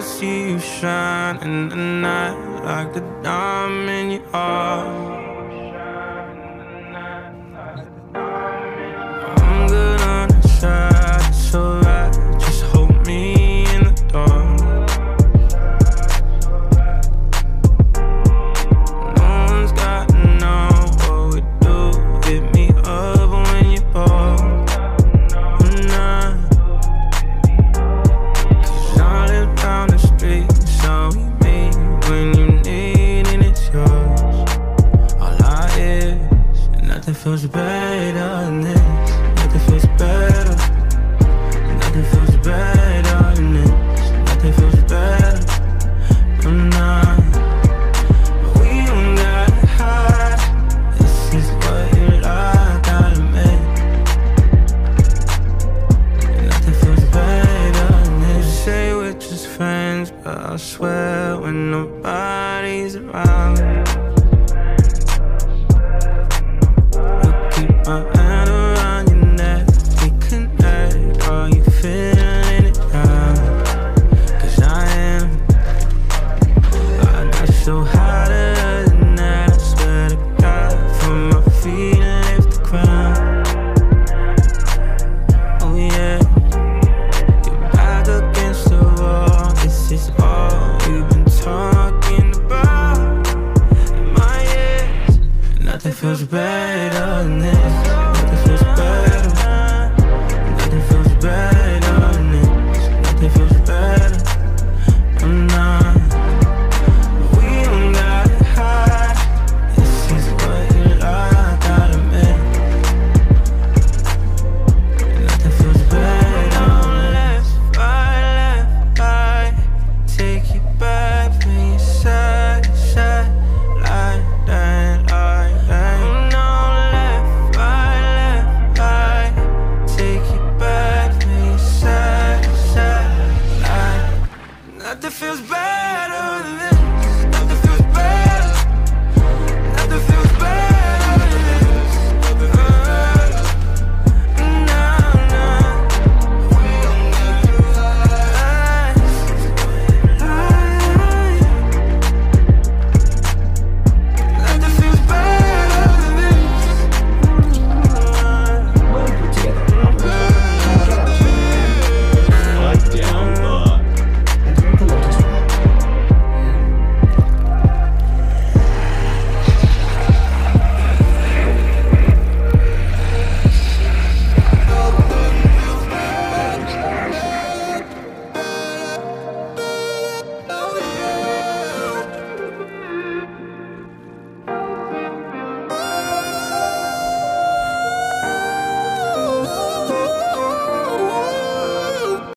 to see you shine in the night like a diamond you are. Nothing feels better than this. Nothing feels better. Nothing feels better than this. Nothing feels better. I'm not. We don't gotta hide. This is what you like, I admit. Nothing feels better than this. You Say we're just friends, but I swear when nobody's around. Feels better than this.